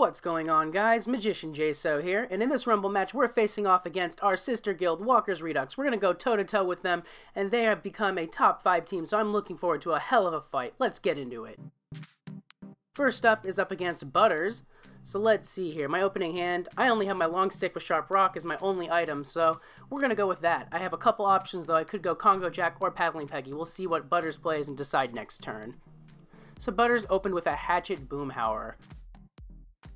What's going on guys? Magician Jaso here, and in this Rumble match we're facing off against our sister guild, Walker's Redux. We're going to go toe-to-toe -to -toe with them, and they have become a top 5 team, so I'm looking forward to a hell of a fight. Let's get into it. First up is up against Butters. So let's see here. My opening hand, I only have my long stick with Sharp Rock as my only item, so we're going to go with that. I have a couple options, though. I could go Congo Jack or Paddling Peggy. We'll see what Butters plays and decide next turn. So Butters opened with a Hatchet Boomhauer.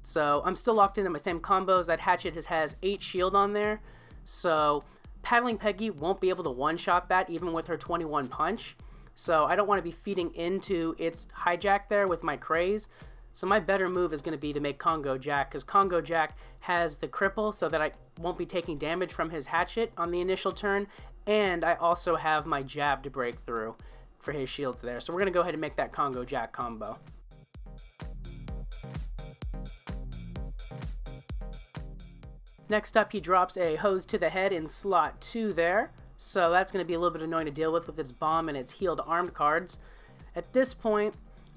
So I'm still locked into my same combos. That Hatchet has, has 8 shield on there. So Paddling Peggy won't be able to one-shot that even with her 21 punch. So I don't want to be feeding into its hijack there with my craze. So my better move is going to be to make Congo Jack because Congo Jack has the cripple so that I won't be taking damage from his hatchet on the initial turn. And I also have my jab to break through for his shields there. So we're going to go ahead and make that Congo Jack combo. Next up, he drops a hose to the head in slot 2 there. So that's going to be a little bit annoying to deal with with its bomb and its healed armed cards. At this point,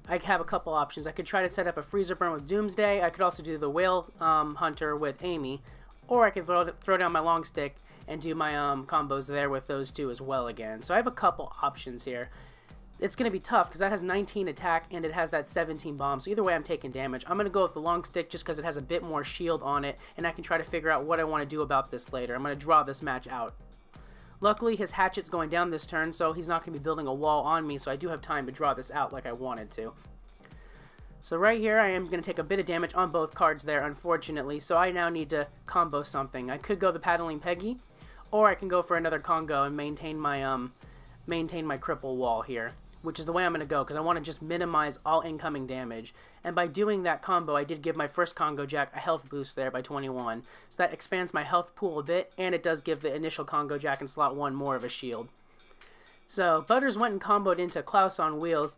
I have a couple options. I could try to set up a freezer burn with Doomsday. I could also do the Whale um, Hunter with Amy. Or I could throw, throw down my long stick and do my um, combos there with those two as well again. So I have a couple options here it's going to be tough because that has 19 attack and it has that 17 bomb. So either way, I'm taking damage. I'm going to go with the long stick just because it has a bit more shield on it, and I can try to figure out what I want to do about this later. I'm going to draw this match out. Luckily, his hatchet's going down this turn, so he's not going to be building a wall on me, so I do have time to draw this out like I wanted to. So right here, I am going to take a bit of damage on both cards there, unfortunately, so I now need to combo something. I could go the Paddling Peggy, or I can go for another Congo and maintain my, um, maintain my cripple wall here which is the way I'm going to go because I want to just minimize all incoming damage. And by doing that combo, I did give my first Congo Jack a health boost there by 21. So that expands my health pool a bit, and it does give the initial Congo Jack in slot 1 more of a shield. So Butters went and comboed into Klaus on Wheels,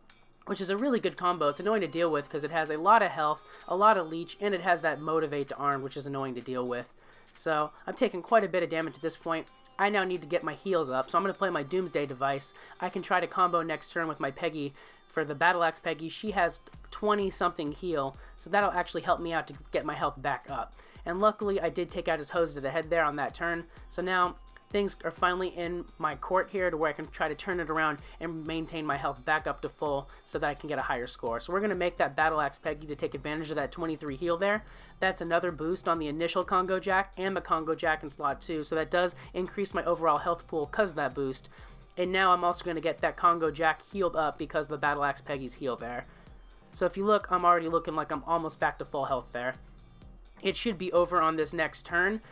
which is a really good combo. It's annoying to deal with because it has a lot of health, a lot of leech, and it has that motivate to arm, which is annoying to deal with. So I'm taking quite a bit of damage at this point. I now need to get my heals up, so I'm going to play my Doomsday device. I can try to combo next turn with my Peggy. For the Battle Axe Peggy, she has 20-something heal, so that'll actually help me out to get my health back up. And luckily, I did take out his hose to the head there on that turn, so now things are finally in my court here to where I can try to turn it around and maintain my health back up to full so that I can get a higher score. So we're going to make that Battle Axe Peggy to take advantage of that 23 heal there. That's another boost on the initial Congo Jack and the Congo Jack in slot 2, so that does increase my overall health pool because of that boost. And now I'm also going to get that Congo Jack healed up because of the Battle Axe Peggy's heal there. So if you look, I'm already looking like I'm almost back to full health there. It should be over on this next turn,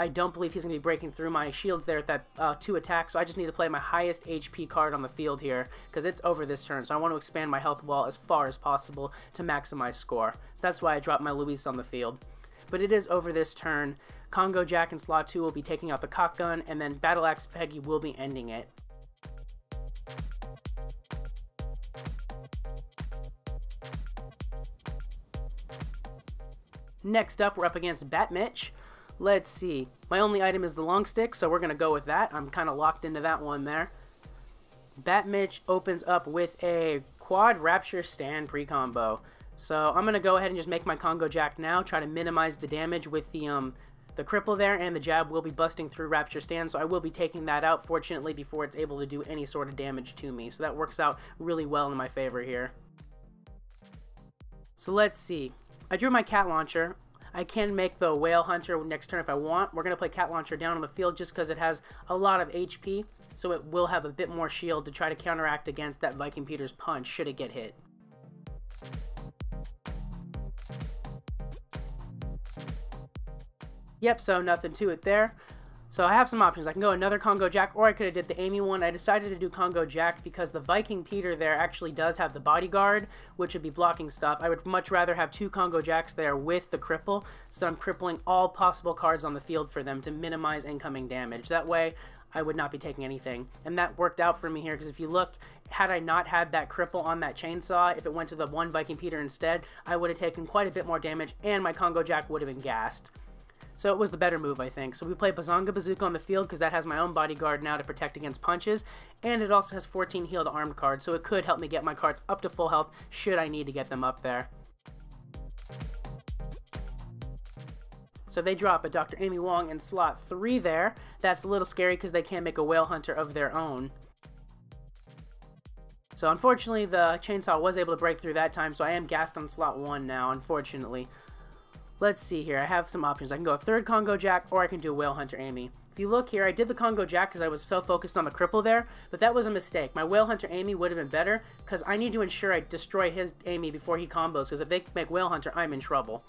I don't believe he's going to be breaking through my shields there at that uh, two attacks, so I just need to play my highest HP card on the field here, because it's over this turn, so I want to expand my health wall as far as possible to maximize score. So that's why I dropped my Lois on the field. But it is over this turn. Congo Jack and Slot 2 will be taking out the cock gun, and then Battle Axe Peggy will be ending it. Next up, we're up against Batmitch. Let's see. My only item is the long stick, so we're going to go with that. I'm kind of locked into that one there. Batmitch opens up with a quad Rapture Stand pre-combo. So I'm going to go ahead and just make my Congo Jack now, try to minimize the damage with the um, the cripple there, and the jab will be busting through Rapture Stand, so I will be taking that out, fortunately, before it's able to do any sort of damage to me. So that works out really well in my favor here. So let's see. I drew my cat launcher. I can make the Whale Hunter next turn if I want. We're going to play Cat Launcher down on the field just because it has a lot of HP, so it will have a bit more shield to try to counteract against that Viking Peter's punch should it get hit. Yep, so nothing to it there. So I have some options. I can go another Congo Jack, or I could have did the Amy one. I decided to do Congo Jack because the Viking Peter there actually does have the bodyguard, which would be blocking stuff. I would much rather have two Congo Jacks there with the cripple, so I'm crippling all possible cards on the field for them to minimize incoming damage. That way, I would not be taking anything. And that worked out for me here, because if you look, had I not had that cripple on that chainsaw, if it went to the one Viking Peter instead, I would have taken quite a bit more damage, and my Congo Jack would have been gassed. So it was the better move, I think. So we play Bazonga Bazooka on the field because that has my own bodyguard now to protect against punches. And it also has 14 healed armed cards, so it could help me get my cards up to full health should I need to get them up there. So they drop a Dr. Amy Wong in slot 3 there. That's a little scary because they can't make a Whale Hunter of their own. So unfortunately, the chainsaw was able to break through that time, so I am gassed on slot 1 now, unfortunately. Let's see here. I have some options. I can go a third Congo Jack, or I can do a Whale Hunter Amy. If you look here, I did the Congo Jack because I was so focused on the cripple there, but that was a mistake. My Whale Hunter Amy would have been better because I need to ensure I destroy his Amy before he combos because if they make Whale Hunter, I'm in trouble.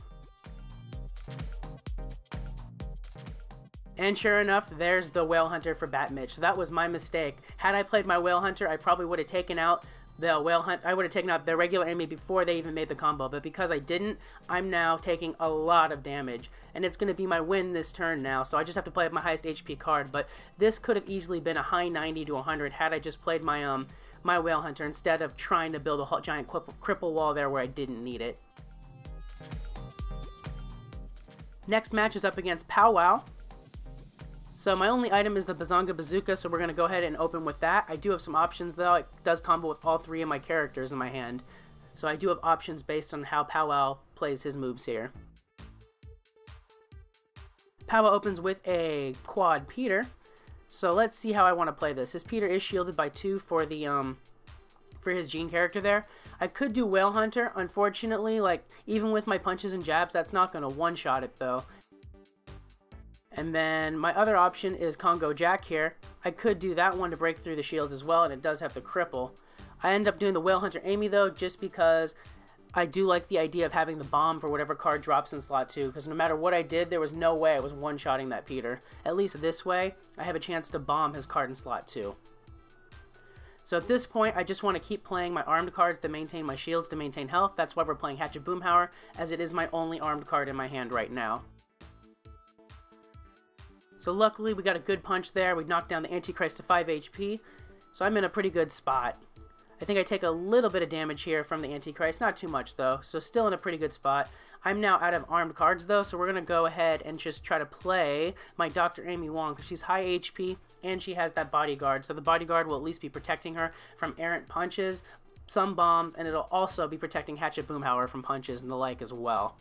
And sure enough, there's the Whale Hunter for Bat Mitch. So that was my mistake. Had I played my Whale Hunter, I probably would have taken out the whale hunt. I would have taken out the regular enemy before they even made the combo, but because I didn't, I'm now taking a lot of damage, and it's going to be my win this turn now. So I just have to play my highest HP card. But this could have easily been a high 90 to 100 had I just played my um my whale hunter instead of trying to build a giant cripple wall there where I didn't need it. Next match is up against Powwow. So my only item is the Bazonga Bazooka, so we're going to go ahead and open with that. I do have some options, though. It does combo with all three of my characters in my hand. So I do have options based on how Powwow plays his moves here. Powwow opens with a Quad Peter. So let's see how I want to play this. His Peter is shielded by two for the um for his Gene character there. I could do Whale Hunter. Unfortunately, like even with my punches and jabs, that's not going to one-shot it though. And then my other option is Congo Jack here. I could do that one to break through the shields as well, and it does have the cripple. I end up doing the Whale Hunter Amy though, just because I do like the idea of having the bomb for whatever card drops in slot 2, because no matter what I did, there was no way I was one-shotting that Peter. At least this way, I have a chance to bomb his card in slot 2. So at this point, I just want to keep playing my armed cards to maintain my shields, to maintain health. That's why we're playing Hatchet Boomhauer, as it is my only armed card in my hand right now. So luckily we got a good punch there. We knocked down the Antichrist to 5 HP. So I'm in a pretty good spot. I think I take a little bit of damage here from the Antichrist. Not too much though. So still in a pretty good spot. I'm now out of armed cards though. So we're going to go ahead and just try to play my Dr. Amy Wong. Because she's high HP and she has that bodyguard. So the bodyguard will at least be protecting her from errant punches, some bombs, and it'll also be protecting Hatchet Boomhauer from punches and the like as well.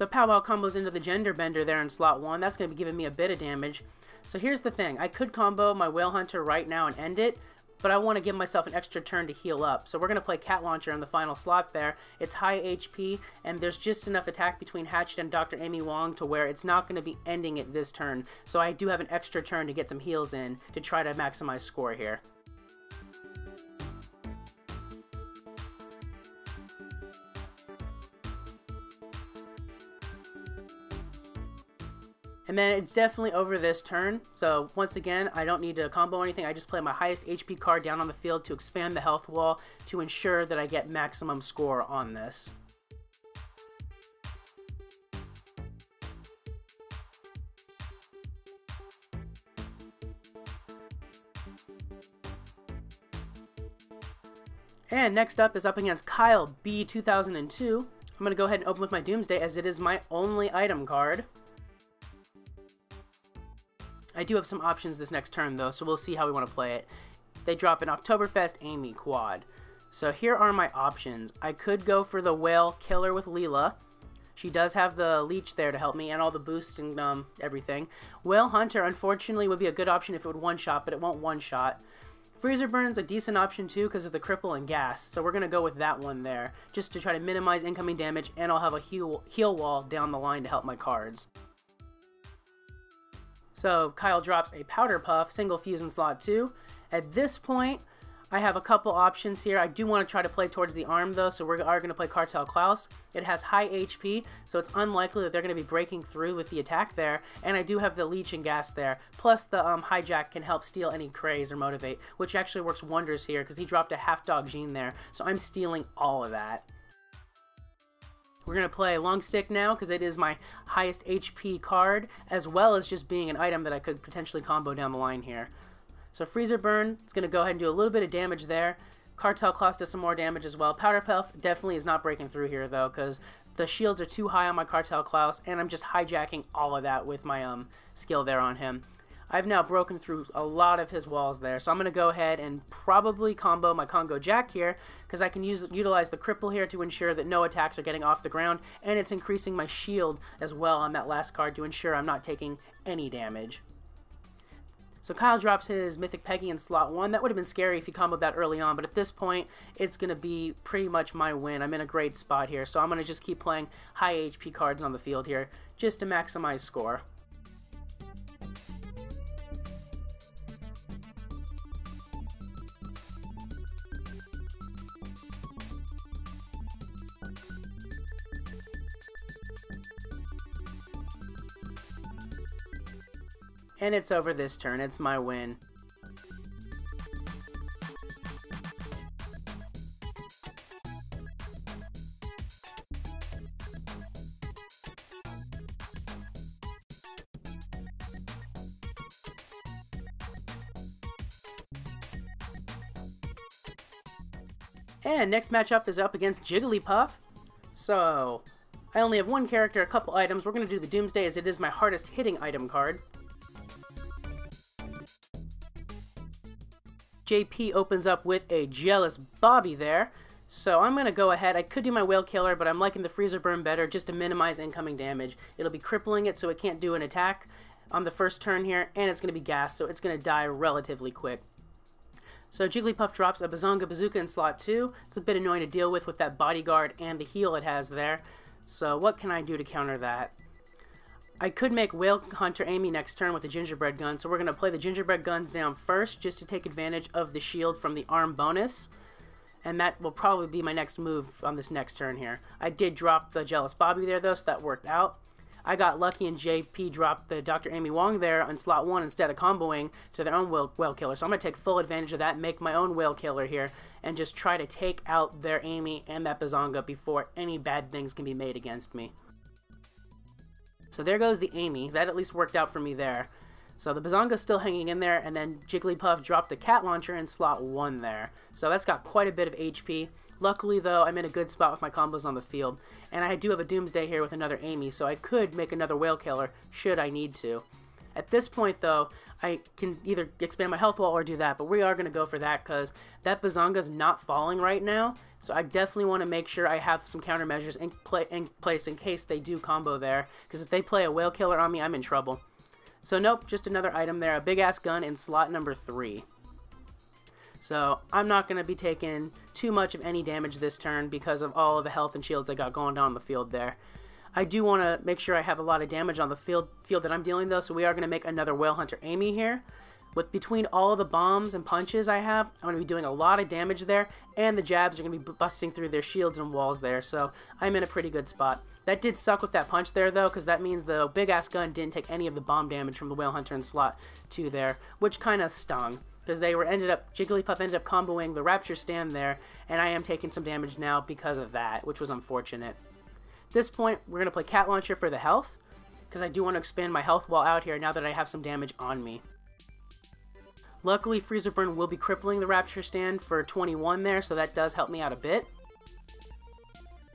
So Powwow combos into the Gender Bender there in slot 1. That's going to be giving me a bit of damage. So here's the thing. I could combo my Whale Hunter right now and end it, but I want to give myself an extra turn to heal up. So we're going to play Cat Launcher in the final slot there. It's high HP, and there's just enough attack between Hatchet and Dr. Amy Wong to where it's not going to be ending it this turn. So I do have an extra turn to get some heals in to try to maximize score here. And then it's definitely over this turn. So once again, I don't need to combo anything. I just play my highest HP card down on the field to expand the health wall to ensure that I get maximum score on this. And next up is up against Kyle B2002. I'm going to go ahead and open with my Doomsday as it is my only item card. I do have some options this next turn, though, so we'll see how we want to play it. They drop an Oktoberfest Amy quad. So here are my options. I could go for the Whale Killer with Leela. She does have the leech there to help me and all the boost and um, everything. Whale Hunter, unfortunately, would be a good option if it would one-shot, but it won't one-shot. Freezer Burn's a decent option too because of the cripple and gas, so we're going to go with that one there, just to try to minimize incoming damage, and I'll have a heal, heal wall down the line to help my cards. So Kyle drops a Powder Puff, single fuse in slot 2. At this point, I have a couple options here. I do want to try to play towards the arm though, so we are going to play Cartel Klaus. It has high HP, so it's unlikely that they're going to be breaking through with the attack there. And I do have the Leech and Gas there. Plus the um, Hijack can help steal any Craze or Motivate, which actually works wonders here because he dropped a Half Dog Gene there. So I'm stealing all of that. We're going to play Long Stick now because it is my highest HP card, as well as just being an item that I could potentially combo down the line here. So Freezer Burn is going to go ahead and do a little bit of damage there. Cartel Klaus does some more damage as well. Powder Puff definitely is not breaking through here, though, because the shields are too high on my Cartel Klaus, and I'm just hijacking all of that with my um skill there on him. I've now broken through a lot of his walls there. So I'm going to go ahead and probably combo my Congo Jack here because I can use utilize the cripple here to ensure that no attacks are getting off the ground and it's increasing my shield as well on that last card to ensure I'm not taking any damage. So Kyle drops his Mythic Peggy in slot 1. That would have been scary if he comboed that early on, but at this point, it's going to be pretty much my win. I'm in a great spot here, so I'm going to just keep playing high HP cards on the field here just to maximize score. And it's over this turn. It's my win. And next matchup is up against Jigglypuff. So, I only have one character, a couple items. We're going to do the Doomsday as it is my hardest hitting item card. JP opens up with a Jealous Bobby there. So I'm going to go ahead. I could do my Whale Killer, but I'm liking the Freezer Burn better just to minimize incoming damage. It'll be crippling it so it can't do an attack on the first turn here, and it's going to be gas, so it's going to die relatively quick. So Jigglypuff drops a Bazonga Bazooka in slot 2. It's a bit annoying to deal with with that bodyguard and the heal it has there. So what can I do to counter that? I could make Whale Hunter Amy next turn with the Gingerbread Gun, so we're going to play the Gingerbread Guns down first just to take advantage of the shield from the arm bonus. And that will probably be my next move on this next turn here. I did drop the Jealous Bobby there though, so that worked out. I got lucky and JP dropped the Dr. Amy Wong there on slot 1 instead of comboing to their own whale, whale Killer. So I'm going to take full advantage of that make my own Whale Killer here and just try to take out their Amy and that Bazonga before any bad things can be made against me. So there goes the Amy. That at least worked out for me there. So the Bazonga's still hanging in there, and then Jigglypuff dropped a Cat Launcher in slot 1 there. So that's got quite a bit of HP. Luckily, though, I'm in a good spot with my combos on the field. And I do have a Doomsday here with another Amy, so I could make another Whale Killer should I need to. At this point, though, I can either expand my health wall or do that, but we are going to go for that because that Bazonga's not falling right now, so I definitely want to make sure I have some countermeasures in, in place in case they do combo there, because if they play a Whale Killer on me, I'm in trouble. So nope, just another item there, a big-ass gun in slot number 3. So I'm not going to be taking too much of any damage this turn because of all of the health and shields I got going down the field there. I do want to make sure I have a lot of damage on the field field that I'm dealing though, so we are going to make another Whale Hunter Amy here. With between all the bombs and punches I have, I'm going to be doing a lot of damage there, and the jabs are going to be busting through their shields and walls there, so I'm in a pretty good spot. That did suck with that punch there, though, because that means the big-ass gun didn't take any of the bomb damage from the Whale Hunter in slot 2 there, which kind of stung, because they were ended up, Jigglypuff ended up comboing the Rapture Stand there, and I am taking some damage now because of that, which was unfortunate. This point, we're going to play Cat Launcher for the health, because I do want to expand my health while out here now that I have some damage on me. Luckily, Freezer Burn will be crippling the Rapture Stand for 21 there, so that does help me out a bit.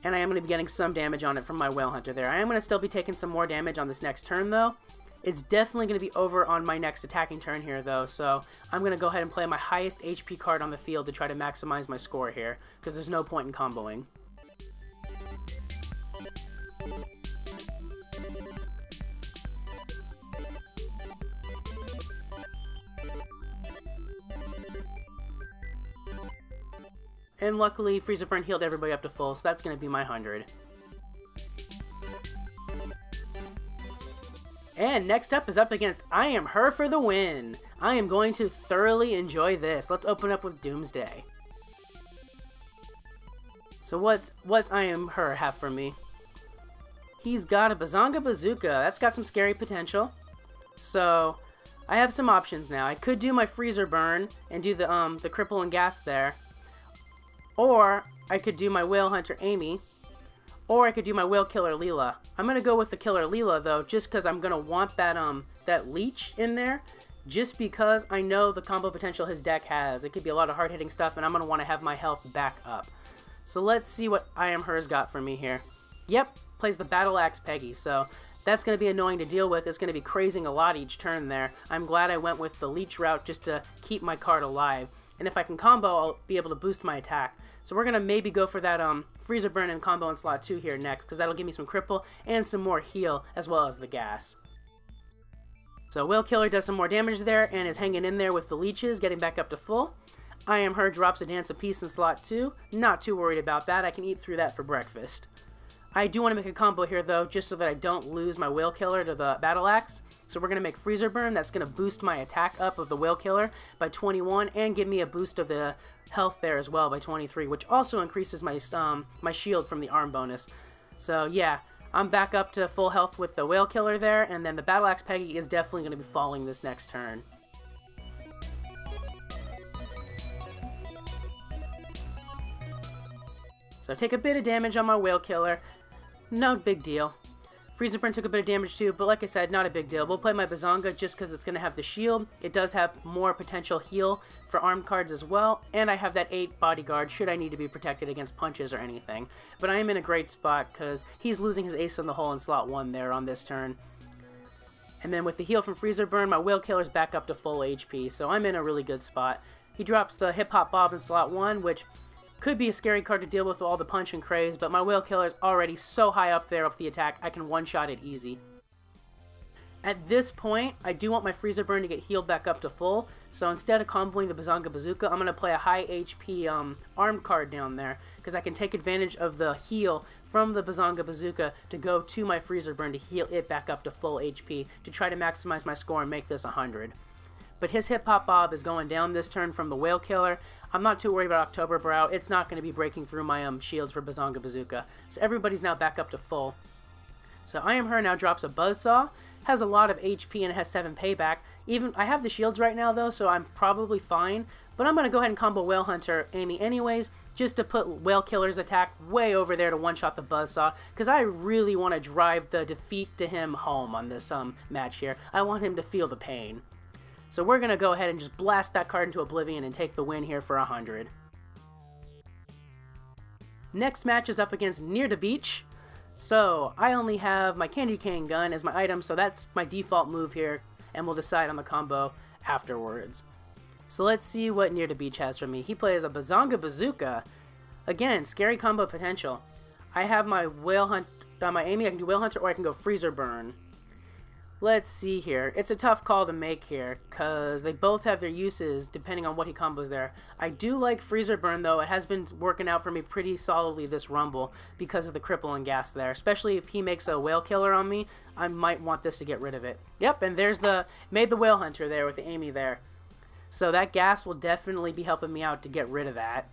And I am going to be getting some damage on it from my Whale Hunter there. I am going to still be taking some more damage on this next turn, though. It's definitely going to be over on my next attacking turn here, though, so I'm going to go ahead and play my highest HP card on the field to try to maximize my score here, because there's no point in comboing. And luckily, Freezer Burn healed everybody up to full, so that's going to be my 100. And next up is up against I Am Her for the win. I am going to thoroughly enjoy this. Let's open up with Doomsday. So what's what's I Am Her have for me? He's got a Bazonga Bazooka. That's got some scary potential. So I have some options now. I could do my Freezer Burn and do the um the Cripple and Gas there. Or I could do my Whale Hunter Amy. Or I could do my Whale Killer Leela. I'm gonna go with the Killer Leela though, just because I'm gonna want that um that leech in there. Just because I know the combo potential his deck has. It could be a lot of hard hitting stuff, and I'm gonna want to have my health back up. So let's see what I am hers got for me here. Yep, plays the Battle Axe Peggy. So That's going to be annoying to deal with. It's going to be crazing a lot each turn there. I'm glad I went with the leech route just to keep my card alive. And if I can combo, I'll be able to boost my attack. So we're going to maybe go for that um, Freezer Burn and combo in slot 2 here next, because that'll give me some cripple and some more heal, as well as the gas. So Whale Killer does some more damage there, and is hanging in there with the leeches, getting back up to full. I Am Her drops a Dance of Peace in slot 2. Not too worried about that, I can eat through that for breakfast. I do want to make a combo here, though, just so that I don't lose my Whale Killer to the Battle Axe. So we're going to make Freezer Burn. That's going to boost my attack up of the Whale Killer by 21 and give me a boost of the health there as well by 23, which also increases my, um, my shield from the arm bonus. So yeah, I'm back up to full health with the Whale Killer there, and then the Battle Axe Peggy is definitely going to be falling this next turn. So take a bit of damage on my Whale Killer, no big deal. Freezer Burn took a bit of damage too, but like I said, not a big deal. We'll play my Bazonga just because it's going to have the shield. It does have more potential heal for armed cards as well, and I have that 8 bodyguard should I need to be protected against punches or anything. But I am in a great spot because he's losing his ace in the hole in slot 1 there on this turn. And then with the heal from Freezer Burn, my Whale Killer's back up to full HP, so I'm in a really good spot. He drops the Hip Hop Bob in slot 1, which could be a scary card to deal with, all the punch and craze, but my Whale Killer is already so high up there with the attack, I can one-shot it easy. At this point, I do want my Freezer Burn to get healed back up to full, so instead of comboing the Bazonga Bazooka, I'm going to play a high HP um, arm card down there, because I can take advantage of the heal from the Bazonga Bazooka to go to my Freezer Burn to heal it back up to full HP, to try to maximize my score and make this 100. But his Hip Hop Bob is going down this turn from the Whale Killer. I'm not too worried about October Brow. It's not going to be breaking through my um, shields for Bazonga Bazooka. So everybody's now back up to full. So I Am Her now drops a Buzzsaw. Has a lot of HP and has 7 payback. Even I have the shields right now though, so I'm probably fine. But I'm going to go ahead and combo Whale Hunter Amy anyways, just to put Whale Killer's attack way over there to one-shot the Buzzsaw, because I really want to drive the defeat to him home on this um match here. I want him to feel the pain. So we're going to go ahead and just blast that card into Oblivion and take the win here for 100. Next match is up against Near the Beach. So I only have my Candy Cane gun as my item, so that's my default move here, and we'll decide on the combo afterwards. So let's see what Near the Beach has for me. He plays a Bazonga Bazooka. Again, scary combo potential. I have my Whale Hunt, uh, my Amy, I can do Whale Hunter or I can go Freezer Burn. Let's see here. It's a tough call to make here, because they both have their uses depending on what he combos there. I do like Freezer Burn, though. It has been working out for me pretty solidly this Rumble because of the cripple and gas there. Especially if he makes a Whale Killer on me, I might want this to get rid of it. Yep, and there's the... Made the Whale Hunter there with the Amy there. So that gas will definitely be helping me out to get rid of that.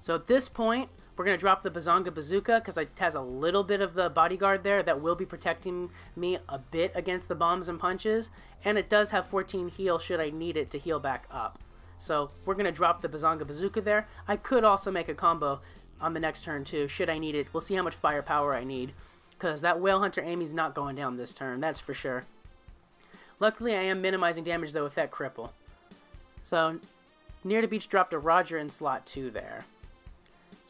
So at this point, we're going to drop the Bazonga Bazooka because it has a little bit of the bodyguard there that will be protecting me a bit against the bombs and punches. And it does have 14 heal should I need it to heal back up. So we're going to drop the Bazonga Bazooka there. I could also make a combo on the next turn too, should I need it. We'll see how much firepower I need. Because that Whale Hunter Amy's not going down this turn, that's for sure. Luckily, I am minimizing damage though with that cripple. So, Near the Beach dropped a Roger in slot 2 there.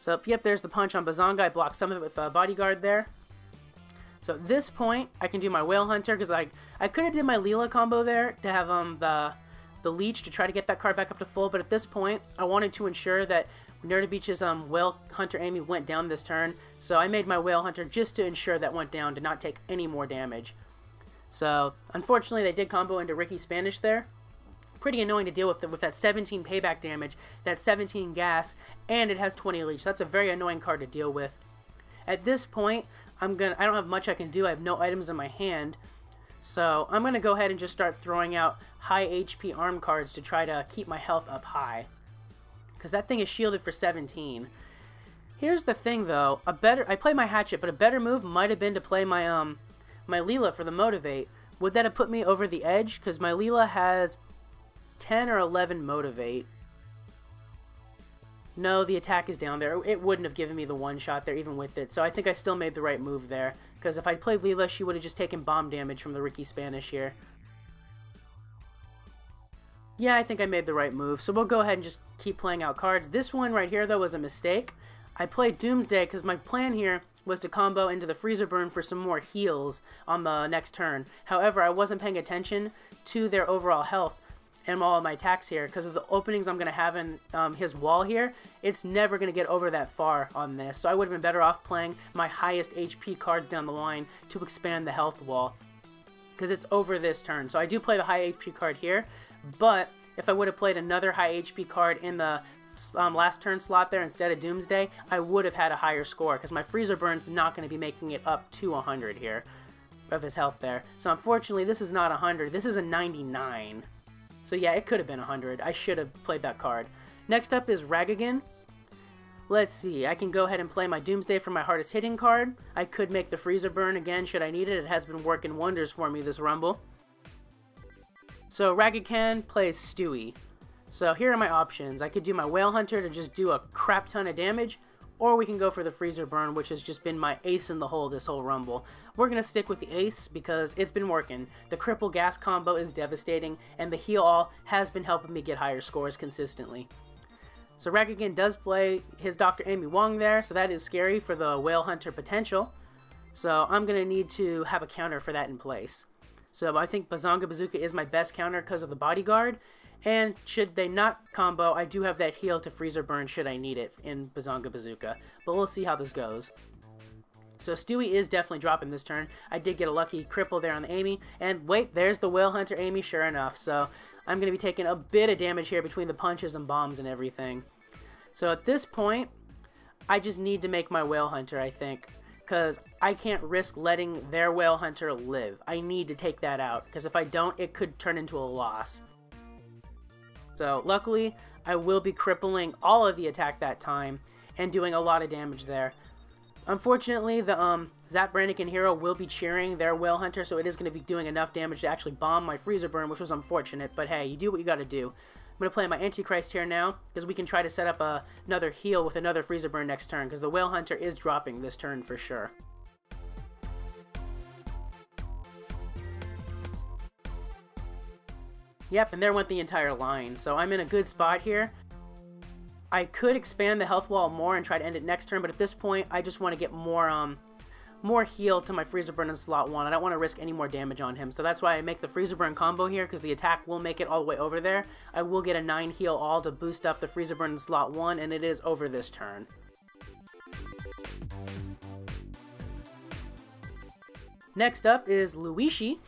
So, yep, there's the punch on Bazonga. I blocked some of it with a bodyguard there. So at this point, I can do my Whale Hunter, because I, I could have did my Leela combo there to have um the the Leech to try to get that card back up to full, but at this point, I wanted to ensure that Near the Beach's um, Whale Hunter Amy went down this turn, so I made my Whale Hunter just to ensure that went down to not take any more damage. So, unfortunately, they did combo into Ricky Spanish there, pretty annoying to deal with with that 17 payback damage, that 17 gas, and it has 20 leech. That's a very annoying card to deal with. At this point, I'm gonna I don't have much I can do. I have no items in my hand. So I'm to go ahead and just start throwing out high HP arm cards to try to keep my health up high. Because that thing is shielded for 17. Here's the thing though, a better I play my hatchet, but a better move might have been to play my um my Leela for the motivate. Would that have put me over the edge? Because my Leela has 10 or 11 motivate. No, the attack is down there. It wouldn't have given me the one shot there even with it. So I think I still made the right move there. Because if I played Leela, she would have just taken bomb damage from the Ricky Spanish here. Yeah, I think I made the right move. So we'll go ahead and just keep playing out cards. This one right here, though, was a mistake. I played Doomsday because my plan here was to combo into the Freezer Burn for some more heals on the next turn. However, I wasn't paying attention to their overall health all of my attacks here because of the openings I'm going to have in um, his wall here. It's never going to get over that far on this, so I would have been better off playing my highest HP cards down the line to expand the health wall because it's over this turn. So I do play the high HP card here, but if I would have played another high HP card in the um, last turn slot there instead of Doomsday, I would have had a higher score because my Freezer Burn's not going to be making it up to 100 here of his health there. So unfortunately, this is not 100. This is a 99. So yeah, it could have been 100. I should have played that card. Next up is Ragagan. Let's see, I can go ahead and play my Doomsday for my hardest hitting card. I could make the Freezer Burn again should I need it. It has been working wonders for me this Rumble. So Ragacan plays Stewie. So here are my options. I could do my Whale Hunter to just do a crap ton of damage, or we can go for the Freezer Burn, which has just been my ace in the hole this whole Rumble. We're to stick with the ace because it's been working. The Cripple Gas combo is devastating, and the Heal All has been helping me get higher scores consistently. So Ragagan does play his Dr. Amy Wong there, so that is scary for the Whale Hunter potential. So I'm to need to have a counter for that in place. So I think Bazonga Bazooka is my best counter because of the bodyguard. And should they not combo, I do have that heal to Freezer Burn should I need it in Bazonga Bazooka. But we'll see how this goes. So Stewie is definitely dropping this turn. I did get a lucky cripple there on the Amy. And wait, there's the Whale Hunter Amy, sure enough. So I'm going to be taking a bit of damage here between the punches and bombs and everything. So at this point, I just need to make my Whale Hunter, I think because I can't risk letting their whale hunter live. I need to take that out, because if I don't, it could turn into a loss. So luckily, I will be crippling all of the attack that time, and doing a lot of damage there. Unfortunately, the um, Zapp Brannigan hero will be cheering their Whale Hunter, so it is going to be doing enough damage to actually bomb my Freezer Burn, which was unfortunate, but hey, you do what you got to do. I'm going to play my Antichrist here now, because we can try to set up a, another heal with another Freezer Burn next turn, because the Whale Hunter is dropping this turn for sure. Yep, and there went the entire line, so I'm in a good spot here. I could expand the health wall more and try to end it next turn, but at this point, I just want to get more um, more heal to my Freezer Burn in slot 1. I don't want to risk any more damage on him, so that's why I make the Freezer Burn combo here, because the attack will make it all the way over there. I will get a 9 heal all to boost up the Freezer Burn in slot 1, and it is over this turn. Next up is Luigi.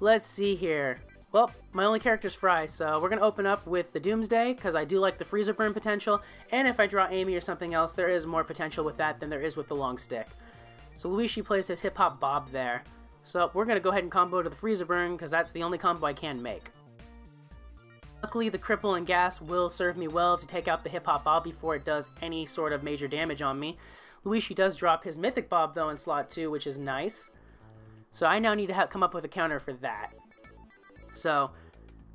Let's see here. Well, my only character is Fry, so we're going to open up with the Doomsday, because I do like the Freezer Burn potential, and if I draw Amy or something else, there is more potential with that than there is with the Long Stick. So Luigi plays his Hip Hop Bob there. So we're going to go ahead and combo to the Freezer Burn because that's the only combo I can make. Luckily, the Cripple and Gas will serve me well to take out the Hip Hop Bob before it does any sort of major damage on me. Luigi does drop his Mythic Bob though in slot 2, which is nice. So I now need to come up with a counter for that. So,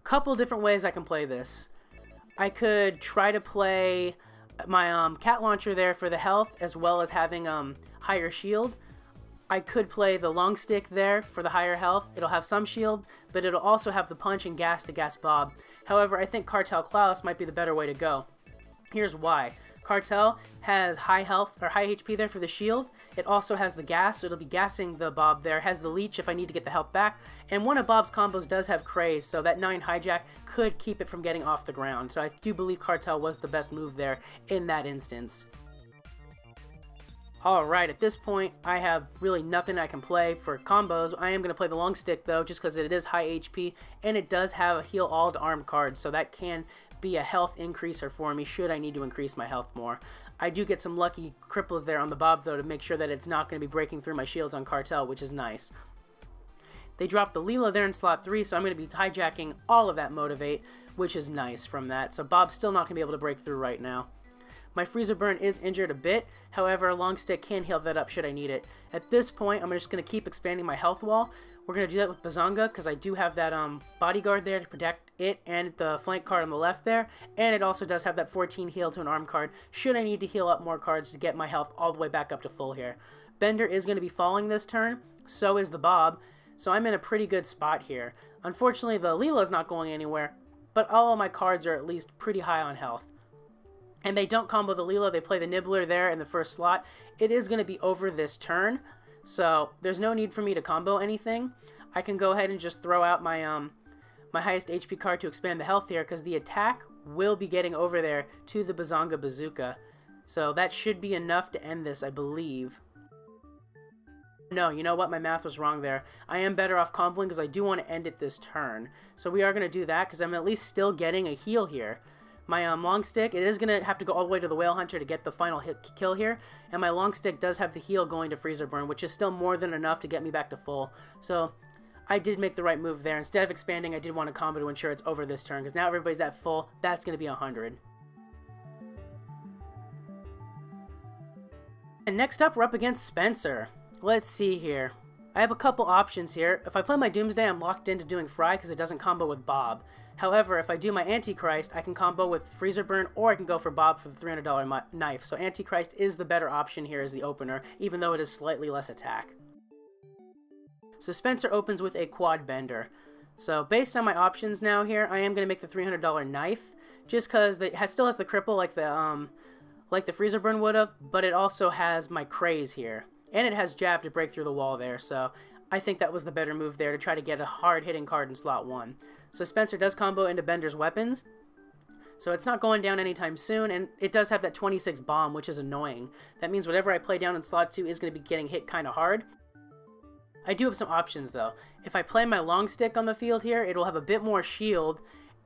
couple different ways I can play this. I could try to play my um, cat launcher there for the health, as well as having um, higher shield. I could play the long stick there for the higher health. It'll have some shield, but it'll also have the punch and gas to gas Bob. However, I think Cartel Klaus might be the better way to go. Here's why. Cartel has high health or high HP there for the shield. It also has the gas, so it'll be gassing the Bob there. Has the leech if I need to get the health back. And one of Bob's combos does have craze, so that 9 hijack could keep it from getting off the ground. So I do believe Cartel was the best move there in that instance. Alright, at this point, I have really nothing I can play for combos. I am going to play the long stick, though, just because it is high HP, and it does have a heal all to arm card, so that can be a health increaser for me should I need to increase my health more. I do get some lucky cripples there on the Bob, though, to make sure that it's not going to be breaking through my shields on Cartel, which is nice. They dropped the Leela there in slot 3, so I'm going to be hijacking all of that Motivate, which is nice from that. So Bob's still not going to be able to break through right now. My Freezer Burn is injured a bit, however, a Long Stick can heal that up should I need it. At this point, I'm just going to keep expanding my health wall. We're going to do that with Bazonga because I do have that um, bodyguard there to protect it and the flank card on the left there, and it also does have that 14 heal to an arm card, should I need to heal up more cards to get my health all the way back up to full here. Bender is going to be falling this turn, so is the Bob, so I'm in a pretty good spot here. Unfortunately, the Leela's not going anywhere, but all of my cards are at least pretty high on health. and they don't combo the Leela, they play the Nibbler there in the first slot, it is going to be over this turn. So there's no need for me to combo anything. I can go ahead and just throw out my um my highest HP card to expand the health here because the attack will be getting over there to the Bazonga Bazooka. So that should be enough to end this, I believe. No, you know what? My math was wrong there. I am better off comboing because I do want to end it this turn. So we are going to do that because I'm at least still getting a heal here. My um, long stick, it is going to have to go all the way to the Whale Hunter to get the final hit kill here. And my long stick does have the heal going to Freezer Burn, which is still more than enough to get me back to full. So I did make the right move there. Instead of expanding, I did want to combo to ensure it's over this turn, because now everybody's at full. That's going to be 100. And next up, we're up against Spencer. Let's see here. I have a couple options here. If I play my Doomsday, I'm locked into doing Fry because it doesn't combo with Bob. However, if I do my Antichrist, I can combo with Freezer Burn, or I can go for Bob for the $300 knife. So Antichrist is the better option here as the opener, even though it is slightly less attack. So Spencer opens with a Quad Bender. So based on my options now here, I am going to make the $300 knife, just because it has, still has the cripple like the um, like the Freezer Burn would have, but it also has my Craze here. And it has Jab to break through the wall there, so I think that was the better move there to try to get a hard-hitting card in slot 1. So Spencer does combo into Bender's weapons, so it's not going down anytime soon, and it does have that 26 bomb, which is annoying. That means whatever I play down in slot 2 is going to be getting hit kind of hard. I do have some options though. If I play my long stick on the field here, it will have a bit more shield,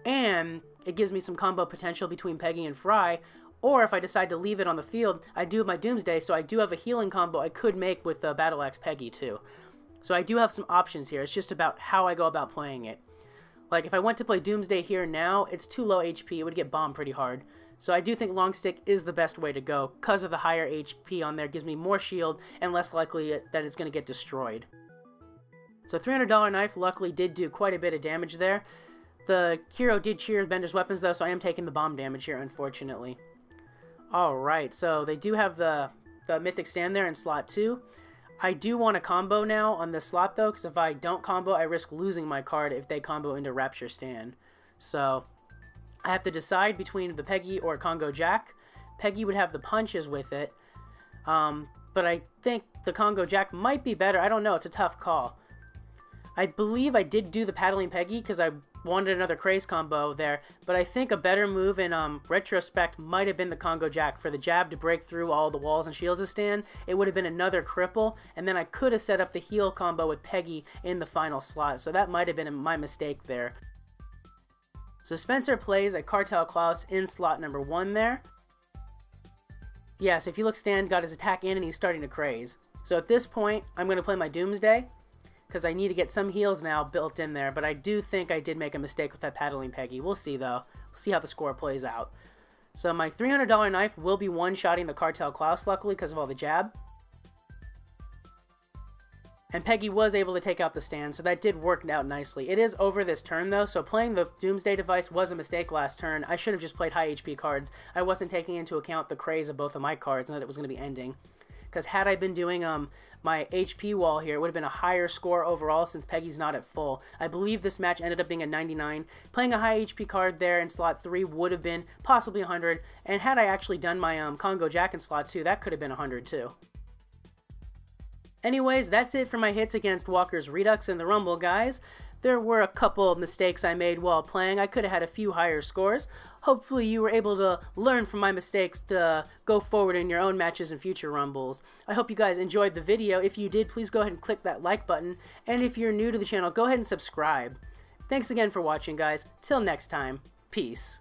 and it gives me some combo potential between Peggy and Fry, or if I decide to leave it on the field, I do have my Doomsday, so I do have a healing combo I could make with the Battle Axe Peggy too. So I do have some options here. It's just about how I go about playing it. Like, if I went to play Doomsday here now, it's too low HP. It would get bombed pretty hard. So I do think Long Stick is the best way to go, because of the higher HP on there. gives me more shield, and less likely that it's going to get destroyed. So $300 knife luckily did do quite a bit of damage there. The Kiro did cheer Bender's weapons though, so I am taking the bomb damage here, unfortunately. Alright, so they do have the, the Mythic Stand there in slot 2. I do want a combo now on this slot though, because if I don't combo, I risk losing my card if they combo into Rapture Stand. So, I have to decide between the Peggy or Congo Jack. Peggy would have the punches with it, um, but I think the Congo Jack might be better. I don't know, it's a tough call. I believe I did do the Paddling Peggy because I wanted another craze combo there, but I think a better move in um, retrospect might have been the Congo Jack for the jab to break through all the walls and shields to stand. It would have been another cripple, and then I could have set up the heal combo with Peggy in the final slot, so that might have been my mistake there. So Spencer plays a Cartel Klaus in slot number one there. Yes, yeah, so if you look, Stan got his attack in and he's starting to craze. So at this point, I'm going to play my Doomsday because I need to get some heals now built in there, but I do think I did make a mistake with that paddling Peggy. We'll see, though. We'll see how the score plays out. So my $300 knife will be one-shotting the Cartel Klaus, luckily, because of all the jab. And Peggy was able to take out the stand, so that did work out nicely. It is over this turn, though, so playing the Doomsday device was a mistake last turn. I should have just played high HP cards. I wasn't taking into account the craze of both of my cards and that it was going to be ending. Because had I been doing um my HP wall here, it would have been a higher score overall since Peggy's not at full. I believe this match ended up being a 99. Playing a high HP card there in slot 3 would have been possibly 100, and had I actually done my um, Congo Jack in slot 2, that could have been 100 too. Anyways, that's it for my hits against Walker's Redux and the Rumble, guys. There were a couple of mistakes I made while playing. I could have had a few higher scores. Hopefully you were able to learn from my mistakes to go forward in your own matches and future Rumbles. I hope you guys enjoyed the video. If you did, please go ahead and click that like button. And if you're new to the channel, go ahead and subscribe. Thanks again for watching, guys. Till next time, peace.